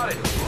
spotted.